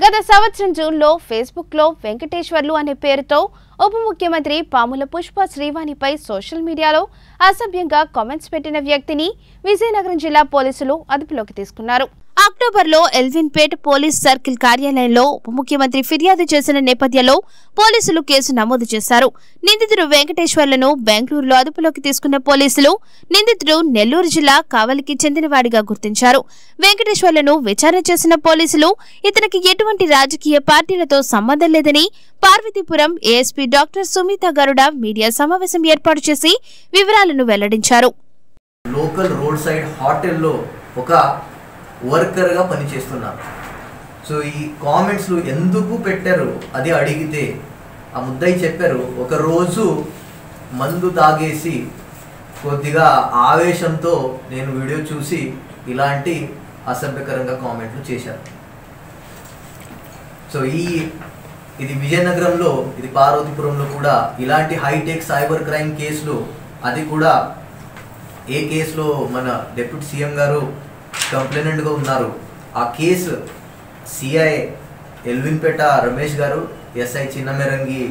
గత సంవత్సరం జూన్లో ఫేస్బుక్లో వెంకటేశ్వర్లు అనే పేరుతో ఉప ముఖ్యమంత్రి పాముల పుష్ప శ్రీవాణిపై సోషల్ మీడియాలో అసభ్యంగా కామెంట్స్ పెట్టిన వ్యక్తిని విజయనగరం జిల్లా పోలీసులు అదుపులోకి తీసుకున్నారు. అక్టోబర్లో ఎల్విన్పేట్ పోలీస్ సర్కిల్ కార్యాలయంలో ఉప ముఖ్యమంత్రి ఫిర్యాదు చేసిన నేపథ్యంలో పోలీసులు కేసు నమోదు చేశారు. నిందితుడు వెంకటేశ్వర్లను బెంగళూరులో అదుపులోకి తీసుకున్న పోలీసులు నిందితుడు నెల్లూరు జిల్లా కావలికి చెందినవాడిగా గుర్తించారు. వెంకటేశ్వర్లను విచారణ చేసిన పోలీసులు ఇతనికి ఎటువంటి రాజకీయ పార్టీలతో సంబంధం లేదని Parvathipuram ASP doctor Sumit Garud media సమావేశం ఏర్పాటు చేసి వివరాలను వెల్లడించారు. లోకల్ రోడ్ సైడ్ హోటల్లో ఒక వర్కర్గా పనిచేస్తున్నారు సో ఈ కామెంట్స్లు ఎందుకు పెట్టారు అది అడిగితే ఆ ముద్దయ్య చెప్పారు ఒకరోజు మందు తాగేసి కొద్దిగా ఆవేశంతో నేను వీడియో చూసి ఇలాంటి అసభ్యకరంగా కామెంట్లు చేశారు. సో ఈ ఇది విజయనగరంలో ఇది పార్వతీపురంలో కూడా ఇలాంటి హైటెక్ సైబర్ క్రైమ్ కేసులు అది కూడా ఏ కేసులో మన డిప్యూటీ సీఎం గారు కంప్లైనెంట్గా ఉన్నారు. ఆ కేసు సిఐ ఎల్విన్పేట రమేష్ గారు ఎస్ఐ చిన్నమెరంగి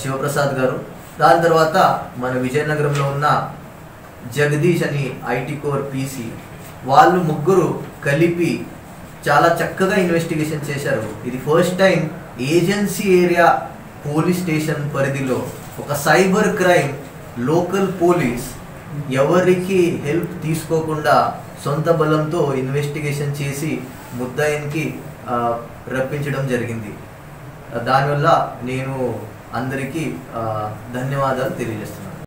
శివప్రసాద్ గారు. దాని తర్వాత మన విజయనగరంలో ఉన్న జగదీష్ అని ఐటీ కోర్ పీసీ వాళ్ళు ముగ్గురు కలిపి చాలా చక్కగా ఇన్వెస్టిగేషన్ చేశారు. ఇది first time agency area police station పరిధిలో ఒక సైబర్ క్రైమ్ లోకల్ పోలీస్ ఎవరికి హెల్ప్ తీసుకోకుండా సొంత బలంతో ఇన్వెస్టిగేషన్ చేసి ముద్దాయినికి రప్పించడం జరిగింది. దానివల్ల నేను అందరికీ ధన్యవాదాలు తెలియజేస్తున్నాను.